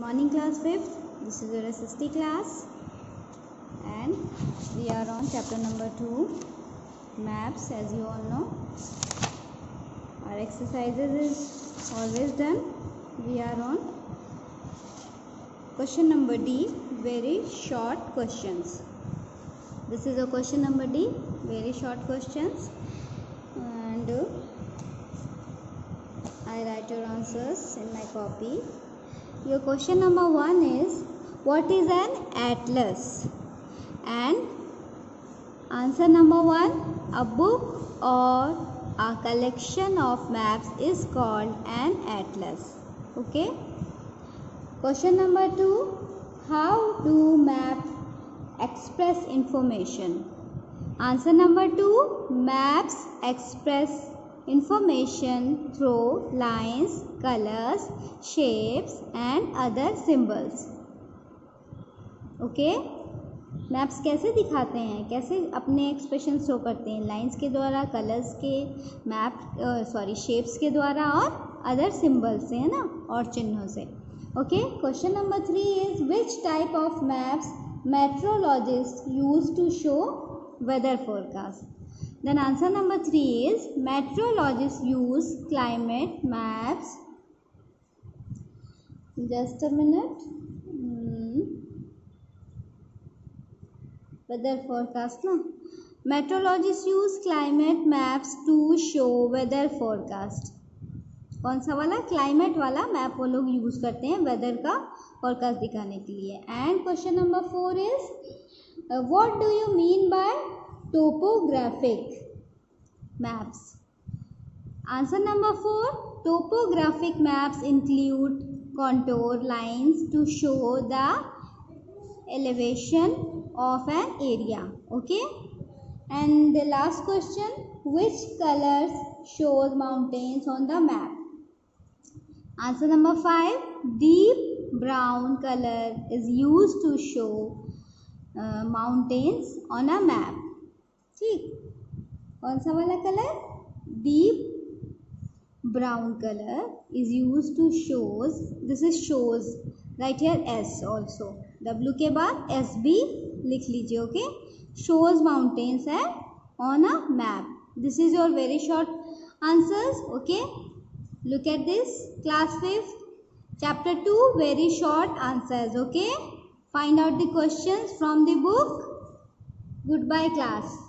Morning class 5th. This is your SST class and we are on chapter number 2 maps as you all know. Our exercises is always done. We are on question number D very short questions. This is a question number D very short questions and I write your answers in my copy. Your question number one is what is an atlas? And answer number one a book or a collection of maps is called an atlas. Okay. Question number two how do maps express information? Answer number two maps express information through lines, colors, shapes and other symbols. Okay maps कैसे दिखाते हैं? कैसे अपने expression show करते हैं? Lines के द्वारा colours के मैप सॉरी शेप्स के द्वारा और अदर सिंबल्स से है ना? और चिन्हों से. Okay question number three is which type of maps meteorologist use to show weather forecast? Then answer number 3 is meteorologists use climate maps just a minute hmm. weather forecast no meteorologists use climate maps to show weather forecast कौन सा वाला climate वाला map वो लोग use करते हैं weather का forecast दिखाने के लिए and question number four is what do you mean by topographic maps. Answer number 4. Topographic maps include contour lines to show the elevation of an area. Okay. And the last question. Which colors shows mountains on the map? Answer number 5. Deep brown color is used to show uh, mountains on a map. ठीक। कौन सा वाला colour? Deep brown colour is use to shows this is shows right here S also W के बाद S B लिख लीजिए okay shows mountains है on a map this is your very short answers okay look at this class fifth chapter two very short answers okay find out the question from the book good bye class